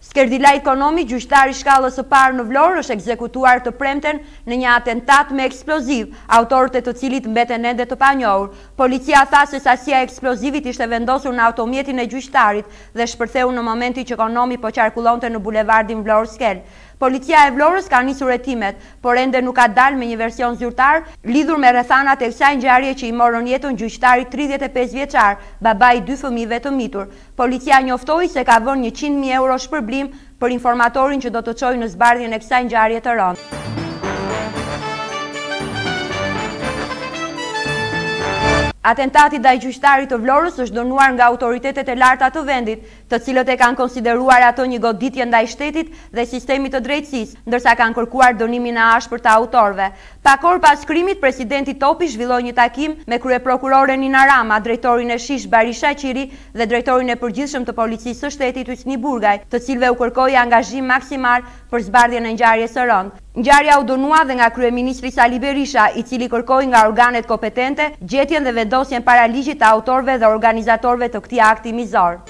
Skerdilajd Konomi, gjyqtar i shkallës së parë në Vlorë, është ekzekutuar të premten në një atentat me eksploziv, autorët e të cilit mbeten ende të panjohur. Policia tha se sasia e eksplozivit ishte vendosur në automjetin e gjyqtarit dhe shpërtheu në momentin që Konomi po qarkullonte në bulevardin Vlorë-Skelë. Policia e Vlorës ka nisur hetimet, por ende nuk ka dalë me një version zyrtar, lidhur me rrethanat e kësaj ngjarje që i morën jetën gjyqtarit tridhjetë e pesë vjeçar, baba i dy fëmijëve të mitur. Policia njoftoi se ka vënë njëqind mijë euro shpërblim për informatorin që do të çojë në zbardhjen e kësaj ngjarje të rëndë. Atentati ndaj gjyqtarit të Vlorës është dënuar nga autoritetet e larta të vendit, të cilët e kanë konsideruar atë një goditje ndaj shtetit dhe sistemit të drejtësisë, ndërsa kanë kërkuar dënimin e ashpër të autorëve. Pak orë pas krimit, presidenti Topi zhvilloi një takim me kryeprokuroren Ina Rama, drejtorin e SHISH Bahri Shaqiri dhe drejtorin e përgjithshëm të Policisë së Shtetit Hysni Burgaj, të cilëve u kërkoi angazhim maksimal për zbardhjen e ngjarjes së rëndë. Ngjarja u dënua dhe nga kryeministri Sali Berisha, i cili kërkoi nga organet kompetente gjetjen dhe vendosjen para ligjit të autorëve dhe organizatorëve të këtij akti mizor.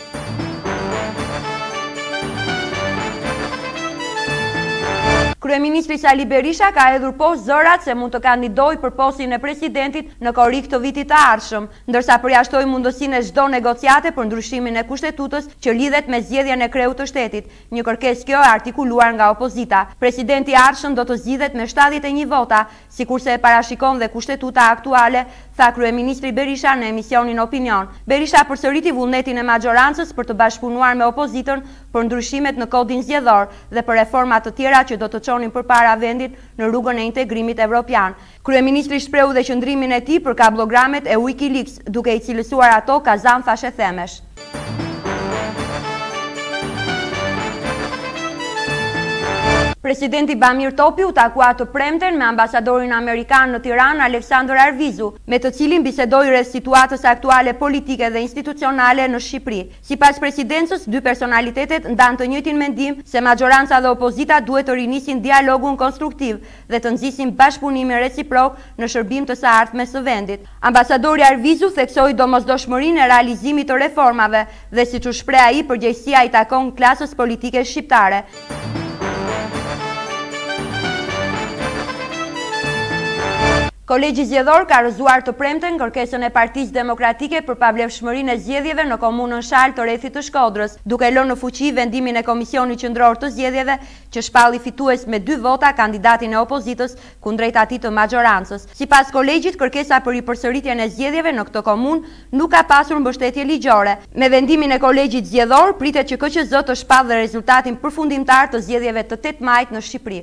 Kryeministri Sali Berisha ka hedhur poshtë zërat se mund të kandidojë për postin e presidentit në korrik të vitit të ardhshëm, ndërsa përjashtoi mundësinë e çdo negociate për ndryshimin e Kushtetutës që lidhet me zgjedhjen e kreut të shtetit, një kërkesë kjo e artikuluar nga opozita. Presidenti i ardhshëm do të zgjidhet me shtatëdhjetë e një vota, Sikurse e parashikon dhe Kushtetuta aktuale, tha kryeministri Berisha në emisionin Opinion. Berisha përsëriti vullnetin e maxhorancës për të bashkëpunuar me opozitën për ndryshimet në Kodin Zgjedhor dhe për reforma të tjera që do të çonin përpara vendin në rrugën e integrimit evropian. Kryeministri shprehu dhe qëndrimin e tij për kablogramet e Wikileaks, duke i cilësuar ato kazan thashethemesh. Presidenti Bamir Topi u takua të premten me ambasadorin amerikan në Tiranë, Aleksandër Arvizu, me të cilin bisedoi rreth situatës aktuale politike dhe institucionale në Shqipëri. Sipas Presidencës, dy personalitetet ndanë të njëjtin mendim se maxhoranca dhe opozita duhet të rinisin dialogun konstruktiv dhe të nxisin bashkëpunimin reciprok në shërbim të së ardhmes së vendit. Ambasadori Arvizu theksoi domosdoshmërinë e realizimit të reformave dhe siç u shpreh ai përgjegjësia i takon klasës politike shqiptare. Kolegji Zgjedhor ka rrëzuar të premten kërkesën e Partisë Demokratike për pavlefshmërinë e zgjedhjeve në Komunën Shalë të Rrethit të Shkodrës, duke lënë në fuqi vendimin e Komisionit Qendror të Zgjedhjeve që shpalli fitues me dy vota kandidatin e opozitës, kundrejt atij të maxhorancës. Sipas Kolegjit, kërkesa për ripërsëritjen e zgjedhjeve në këtë komunë nuk ka pasur mbështetje ligjore. Me vendimin e Kolegjit Zgjedhor, pritet që KQZ të shpallë dhe rezultatin përfundimtar të zgjedhjeve të tetë majit në Shqipëri.